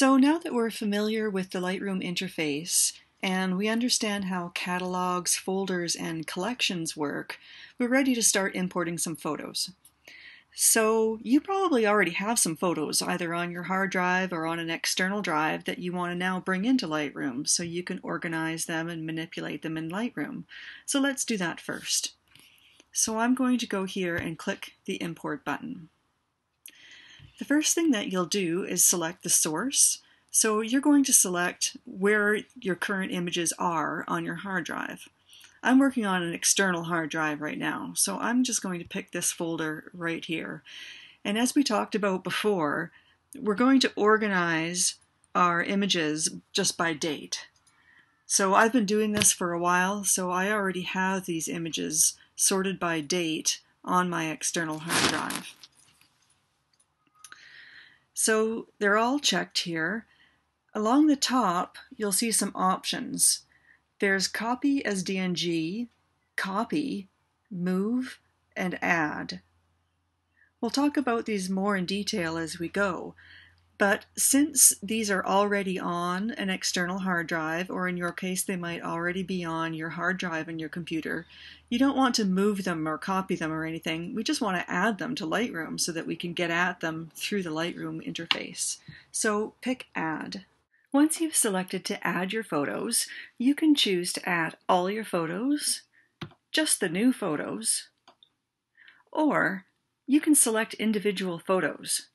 So now that we're familiar with the Lightroom interface and we understand how catalogs, folders, and collections work, we're ready to start importing some photos. So you probably already have some photos either on your hard drive or on an external drive that you want to now bring into Lightroom so you can organize them and manipulate them in Lightroom. So let's do that first. So I'm going to go here and click the import button. The first thing that you'll do is select the source. So you're going to select where your current images are on your hard drive. I'm working on an external hard drive right now, so I'm just going to pick this folder right here. And as we talked about before, we're going to organize our images just by date. So I've been doing this for a while, so I already have these images sorted by date on my external hard drive. So they're all checked here. Along the top, you'll see some options. There's copy as DNG, copy, move, and add. We'll talk about these more in detail as we go, but since these are already on an external hard drive, or in your case they might already be on your hard drive in your computer, you don't want to move them or copy them or anything. We just want to add them to Lightroom so that we can get at them through the Lightroom interface. So pick Add. Once you've selected to add your photos, you can choose to add all your photos, just the new photos, or you can select individual photos.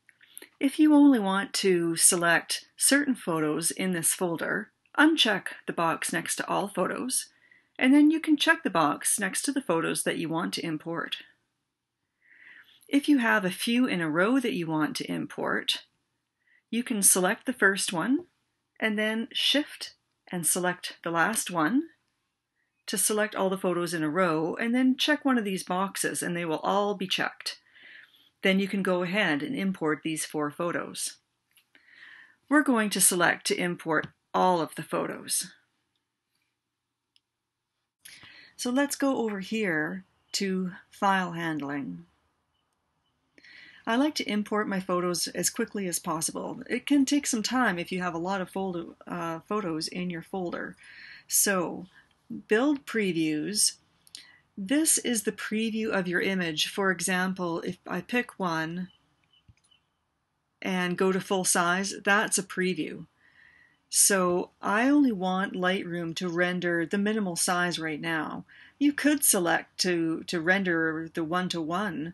If you only want to select certain photos in this folder, uncheck the box next to all photos, and then you can check the box next to the photos that you want to import. If you have a few in a row that you want to import, you can select the first one and then shift and select the last one to select all the photos in a row and then check one of these boxes and they will all be checked then you can go ahead and import these four photos. We're going to select to import all of the photos. So let's go over here to file handling. I like to import my photos as quickly as possible. It can take some time if you have a lot of folder, uh, photos in your folder. So build previews this is the preview of your image. For example, if I pick one and go to full size, that's a preview. So I only want Lightroom to render the minimal size right now. You could select to, to render the one-to-one -one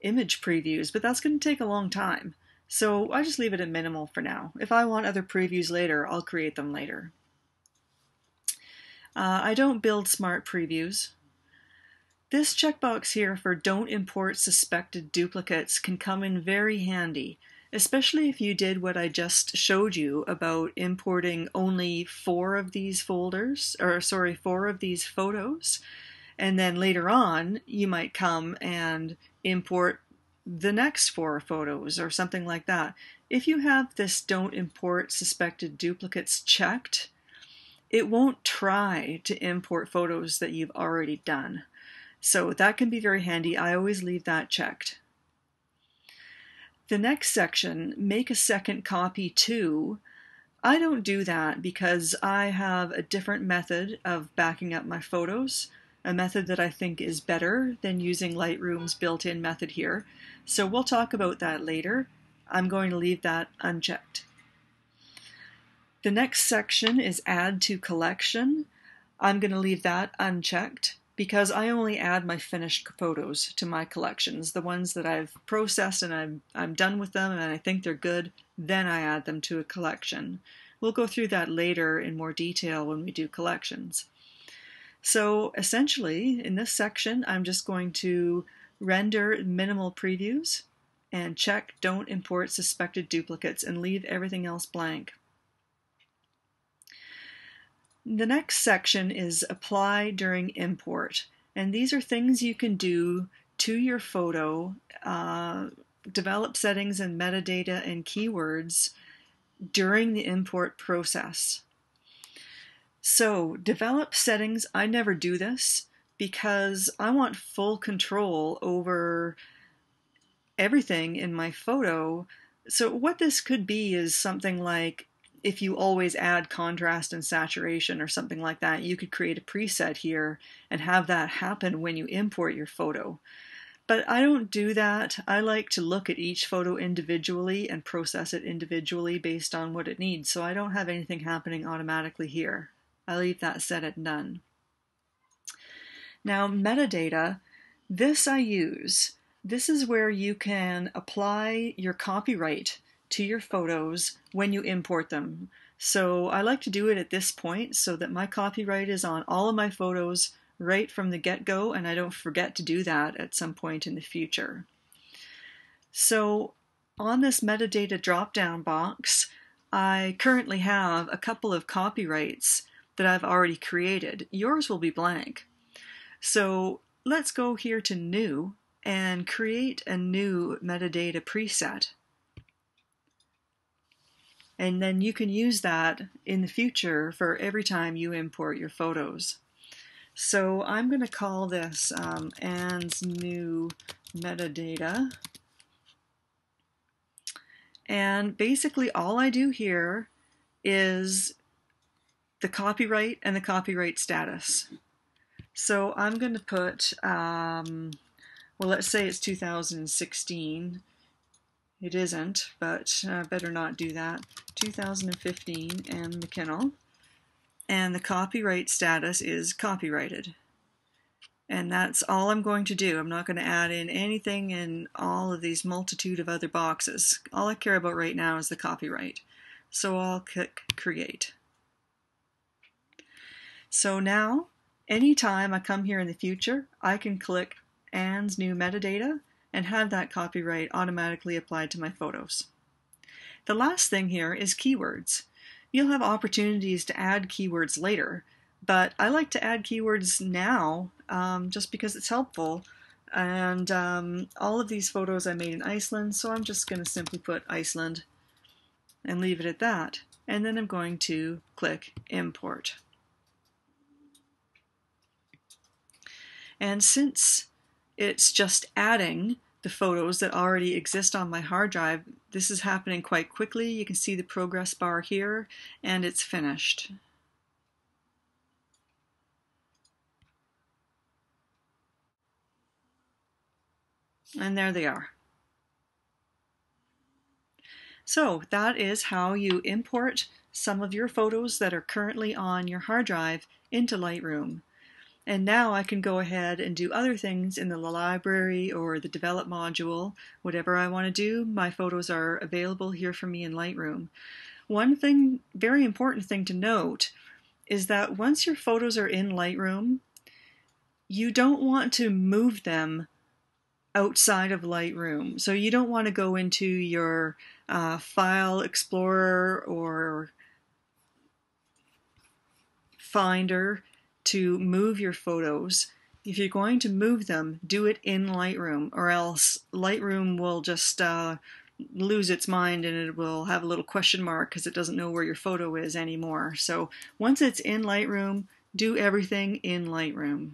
image previews, but that's going to take a long time. So I just leave it at minimal for now. If I want other previews later, I'll create them later. Uh, I don't build smart previews. This checkbox here for don't import suspected duplicates can come in very handy, especially if you did what I just showed you about importing only four of these folders, or sorry, four of these photos. And then later on, you might come and import the next four photos or something like that. If you have this don't import suspected duplicates checked, it won't try to import photos that you've already done. So that can be very handy. I always leave that checked. The next section, make a second copy too. I don't do that because I have a different method of backing up my photos, a method that I think is better than using Lightroom's built-in method here. So we'll talk about that later. I'm going to leave that unchecked. The next section is add to collection. I'm going to leave that unchecked because I only add my finished photos to my collections, the ones that I've processed and I'm, I'm done with them and I think they're good, then I add them to a collection. We'll go through that later in more detail when we do collections. So essentially, in this section, I'm just going to render minimal previews and check don't import suspected duplicates and leave everything else blank. The next section is apply during import. And these are things you can do to your photo, uh, develop settings and metadata and keywords during the import process. So develop settings, I never do this because I want full control over everything in my photo. So what this could be is something like if you always add contrast and saturation or something like that, you could create a preset here and have that happen when you import your photo. But I don't do that. I like to look at each photo individually and process it individually based on what it needs, so I don't have anything happening automatically here. I leave that set at none. Now, metadata, this I use. This is where you can apply your copyright to your photos when you import them. So I like to do it at this point so that my copyright is on all of my photos right from the get-go and I don't forget to do that at some point in the future. So on this metadata drop-down box, I currently have a couple of copyrights that I've already created. Yours will be blank. So let's go here to New and create a new metadata preset. And then you can use that in the future for every time you import your photos. So I'm going to call this um, Anne's new metadata. And basically all I do here is the copyright and the copyright status. So I'm going to put, um, well, let's say it's 2016. It isn't, but uh, better not do that. 2015 Anne McKinnell. And the copyright status is copyrighted. And that's all I'm going to do. I'm not going to add in anything in all of these multitude of other boxes. All I care about right now is the copyright. So I'll click Create. So now Anytime I come here in the future, I can click Anne's new metadata and have that copyright automatically applied to my photos. The last thing here is keywords. You'll have opportunities to add keywords later, but I like to add keywords now um, just because it's helpful. And um, all of these photos I made in Iceland, so I'm just going to simply put Iceland and leave it at that. And then I'm going to click Import. And since it's just adding the photos that already exist on my hard drive, this is happening quite quickly. You can see the progress bar here, and it's finished. And there they are. So that is how you import some of your photos that are currently on your hard drive into Lightroom. And now I can go ahead and do other things in the library or the develop module, whatever I want to do. My photos are available here for me in Lightroom. One thing, very important thing to note, is that once your photos are in Lightroom, you don't want to move them outside of Lightroom. So you don't want to go into your uh, File Explorer or Finder to move your photos, if you're going to move them, do it in Lightroom, or else Lightroom will just uh, lose its mind and it will have a little question mark because it doesn't know where your photo is anymore. So once it's in Lightroom, do everything in Lightroom.